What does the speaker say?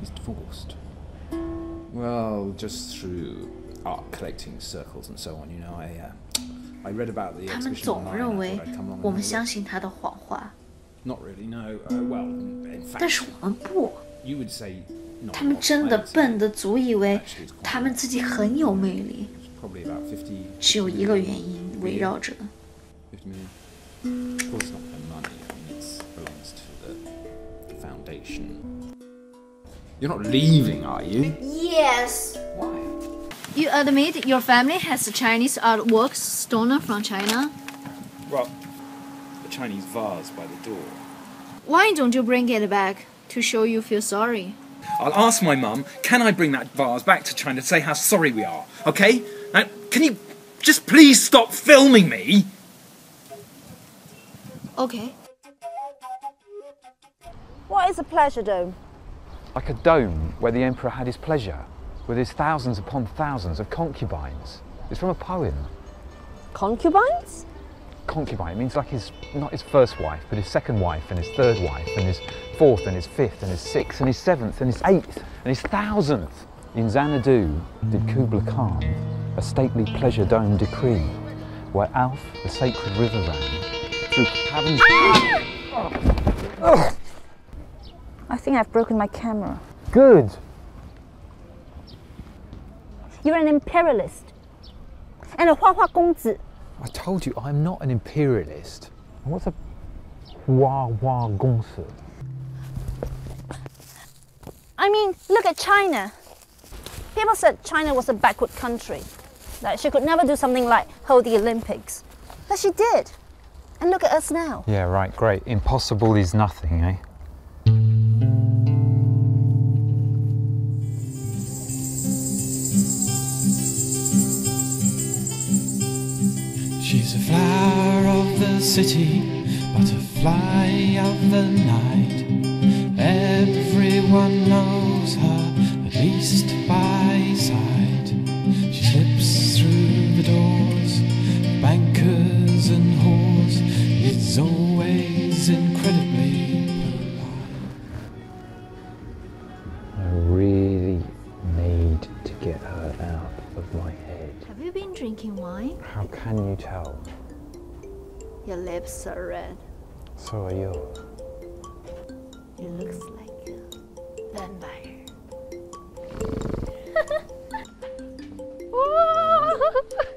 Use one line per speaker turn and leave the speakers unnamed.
She's divorced. Well, just through art collecting circles and so on, you know, I uh, I read about the
他们
exhibition
总
online.
认
I
为
thought I'd come along
我
and
们
have a
相
look.
信他的谎话
，Not really, no. Uh, well, in
但
fact,
是我们不。
you would say.
他们.真的笨的足以为他们自己很有魅力
，probably about 50,
只有一个原因围绕着。
50 million. Of course, it's not their money. I mean, it belongs to the foundation. You're not leaving, are you?
Yes.
Why?
You admit your family has Chinese artworks stolen from China?
Well, a Chinese vase by the door.
Why don't you bring it back to show you feel sorry?
I'll ask my mum, can I bring that vase back to China to say how sorry we are, okay? Now, can you just please stop filming me?
Okay.
What is a pleasure dome?
Like a dome where the emperor had his pleasure, with his thousands upon thousands of concubines. It's from a poem.
Concubines?
Concubine it means like his, not his first wife, but his second wife, and his third wife, and his fourth, and his fifth, and his sixth, and his seventh, and his eighth, and his thousandth. In Xanadu did Kubla Khan a stately pleasure dome decree, where Alph, the sacred river ran, through caverns. Ah! Ah!
I think I've broken my camera.
Good.
You're an imperialist. And a Hua Hua 公子.
I told you I'm not an imperialist. What's a Hua Hua Gongsu?
I mean, look at China. People said China was a backward country, that she could never do something like hold the Olympics. But she did. And look at us now.
Yeah, right, great. Impossible is nothing, eh?
She's a flower of the city, butterfly of the night. Everyone knows her, at least by sight. She slips through the doors, bankers and whores. It's always incredibly
drinking wine?
How can you tell?
Your lips are red.
So are you.
It looks like a vampire.